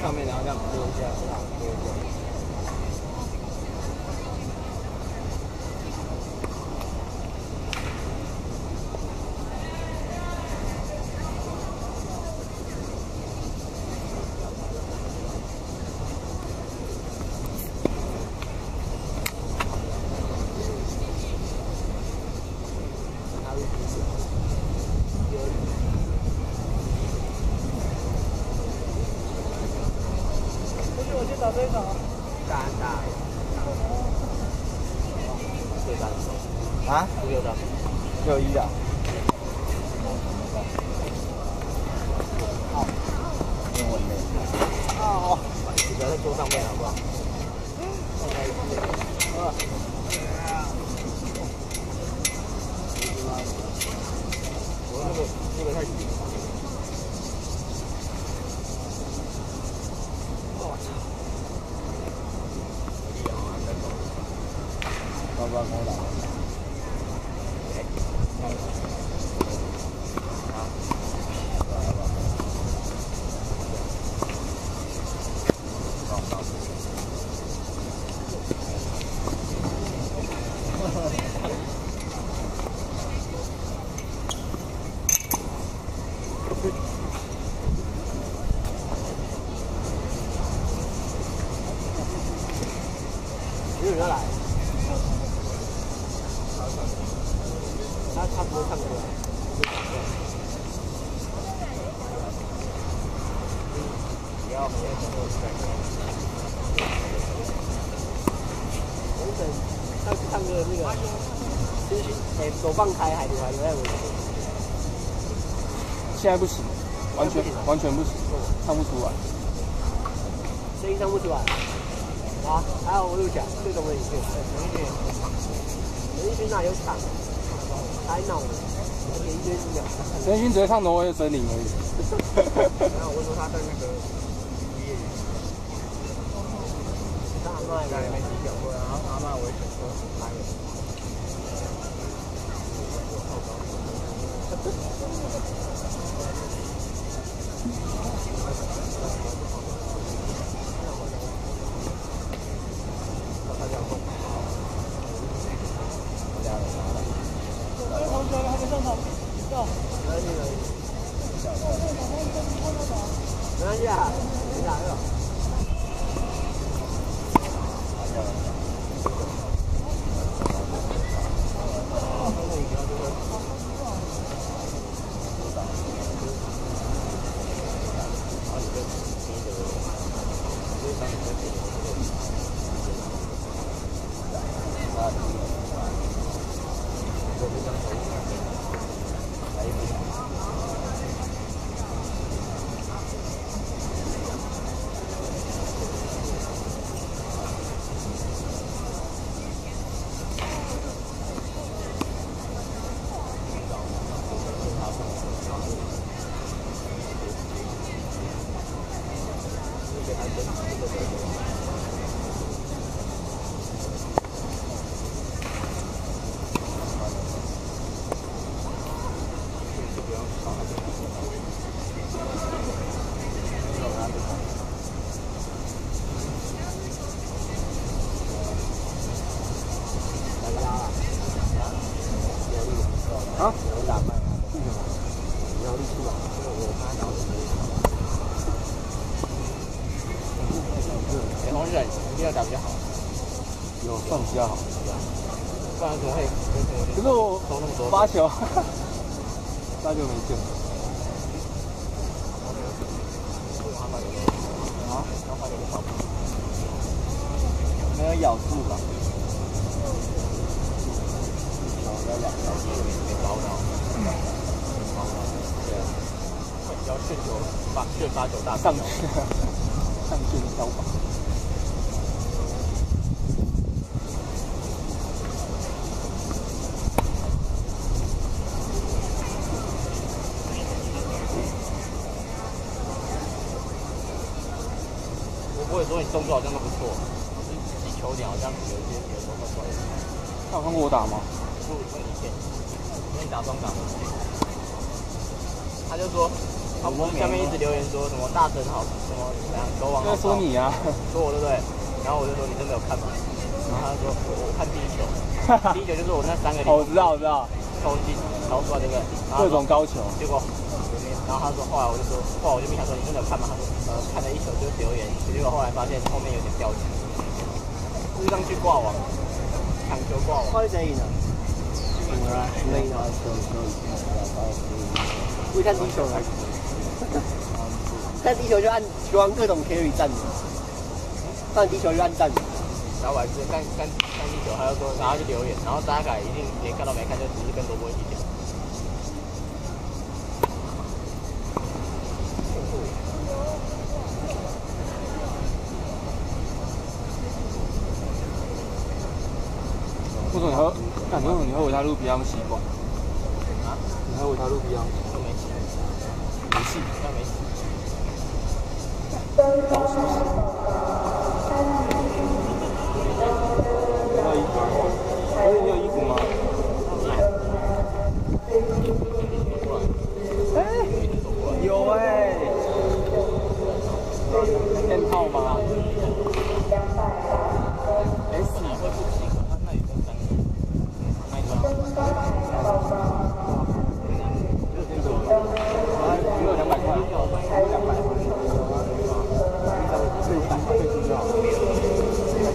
上面然后这样拨不要在桌上面好不好？啊。我那个那个太紧。我操！要不要跟我打？有人来。他他不会唱歌。不要不要唱歌。我等上次唱歌的那个，就是哎手放开还留还留在我。现在不行，完全完全不行，唱不出来。声音唱不出来。啊，还有我有讲这种的影片，陈奕迅，陈奕迅哪有唱？太闹了，而且一堆资料。陈奕迅只会唱《挪威的森林》而已。然后我说他在那个业余，他阿妈在那边讲过，然后阿妈我也想说来没上场，要。没关系，没关系。没关系啊，没打热。啊？有打麦啊？你要力气吧？我妈脑子。哎，红忍一定要打比较好，有算比较好，不然怎么会？可是我投那么多发球，没救。啊？没有咬住吧？要两条线没包到，对啊，要旋球把旋发球打上去，上去消法。我不会说你动作好像都不错，只是击球点好像有一些有时候怪怪的。他有看过我打吗？不，我以前，因为你打双打，他就说他不是下面一直留言说什么大神好，什么怎样狗王好在说你啊，说我对不对？然后我就说你真的有看吗？然后他就说我看第一球，第一球就是我那三个哦，我知道，我知道，投进投出来对不对？然后各种高球，结果，然后他说后来我就说，后来我就没想说你真的有看吗？他说呃看了一球就是留言，结果后来发现后面有点掉球，扑上去挂网，抢球挂网。到底谁赢了？赢了，没赢啊！不会看地球就按球王各种 carry 站的，看地球就按站的。然后我还是看看看地球，他就说，然后就留言，然后大家改一定连看都没看，就只是跟萝卜一起讲。为什么你喝？感觉你喝维他露比他们习惯，啊？你喝维他露比他没戏，没戏。要没戏。你有衣服吗？不是你有衣服吗？有哎、骗套吗？哎，可能会不行，他那里分三个，那一张。只有两百块，两百块。四百块就知道。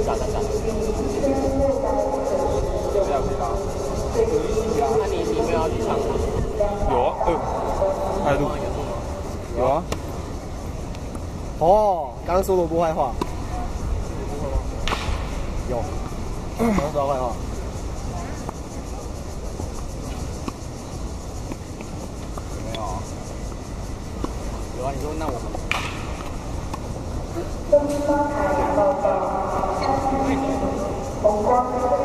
假的假的。这样可以吧？那你你没有要去唱吗？有啊，哎呦，态度有录吗？有啊，哦，刚刚说萝卜坏话。有。能说坏话。没有？有啊，你说那我们。哎，你的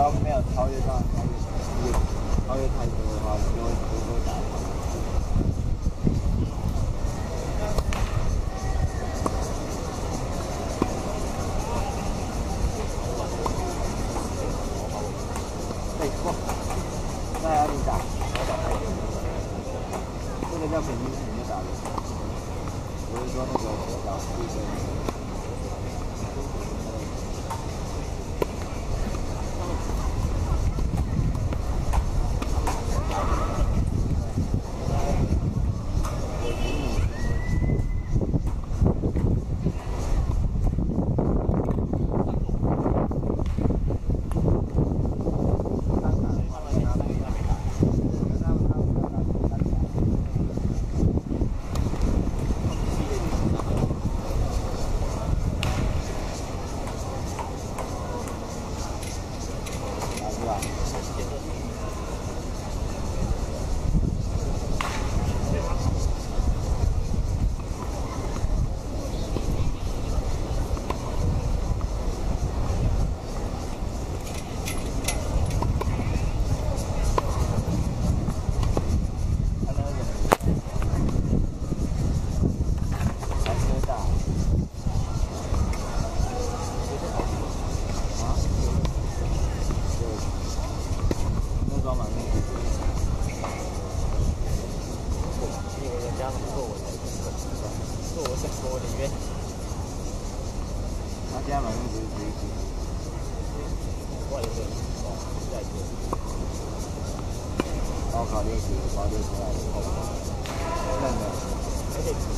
觉得有时候没有超越到超越，超越太多的话，就会就会打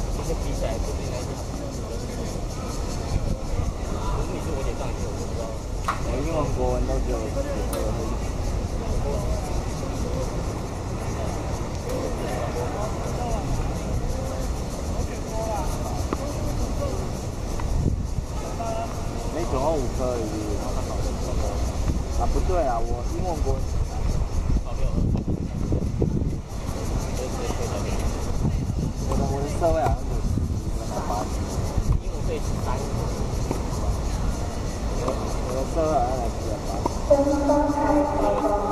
而且这些比起来，这边来讲，可是你是我姐上一届，我不知道。我英文、国文都只有几科。没总共五科而已。啊，不对啊，我英文、国文 감사합니다.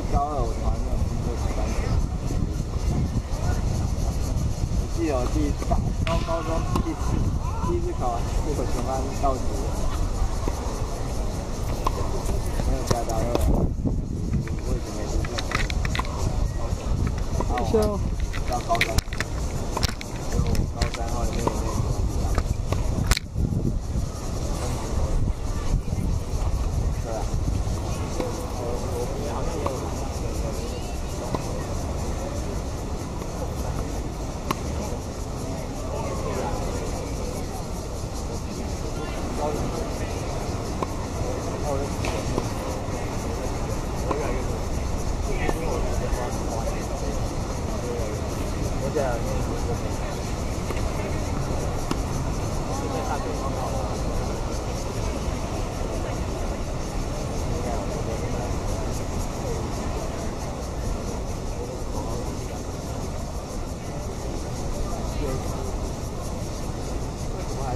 go cabrón.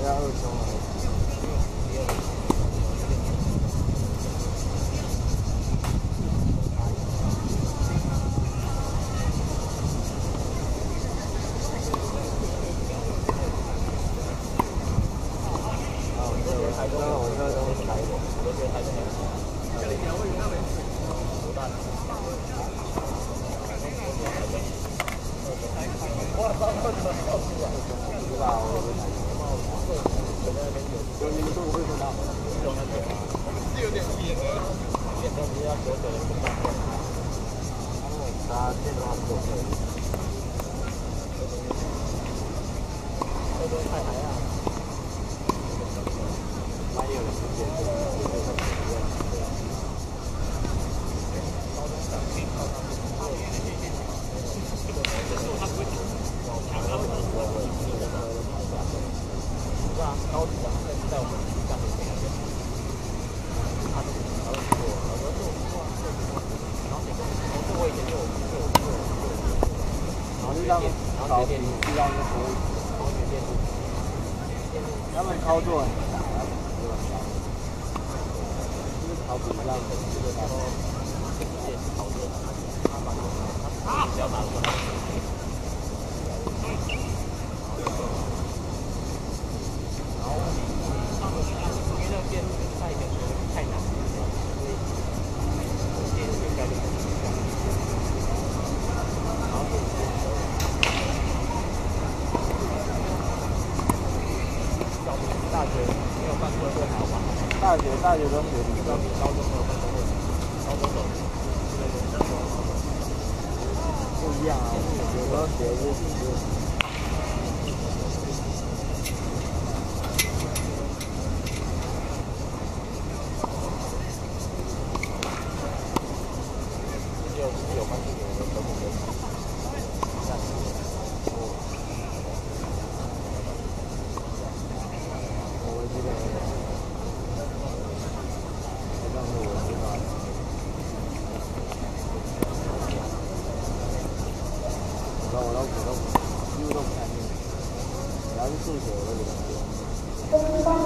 Yeah. 아, 네, 많이 올렸어요. 因为有时候学，高高中和高中的，高中和那种小、高中不一样啊。有时候学是。3、4個あるんだけ、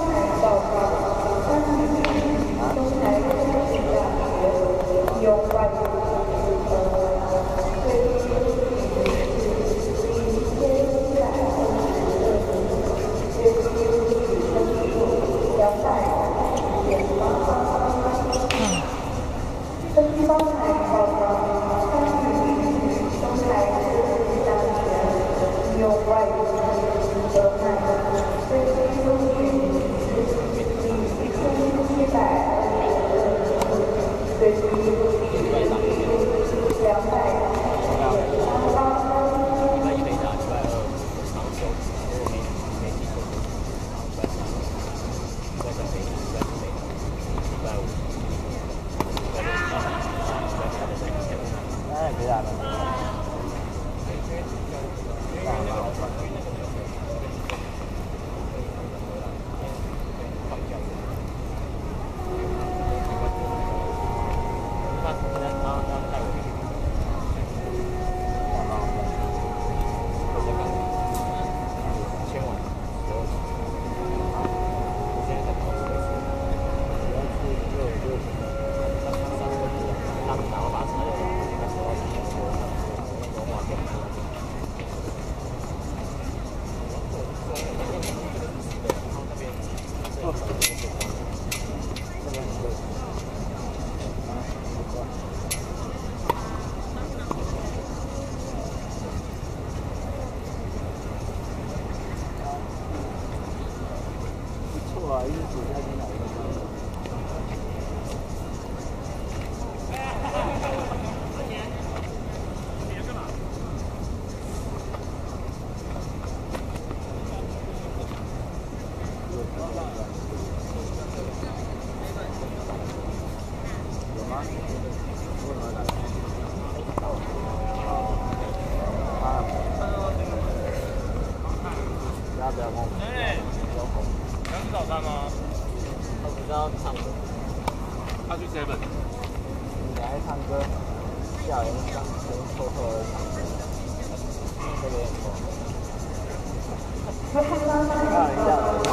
好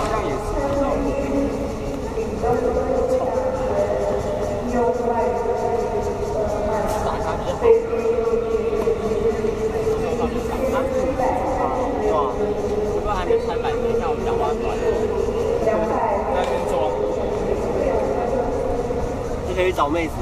像也是，从九块，呃，三块多，然后到十三块，啊，哇，如果还能三百几块，我讲我赚了，那边装，就可以找妹子。